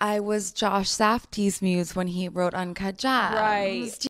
I was Josh Safdie's muse when he wrote Uncut Gems. Right.